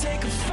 take a